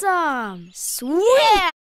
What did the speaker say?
Awesome! Sweet!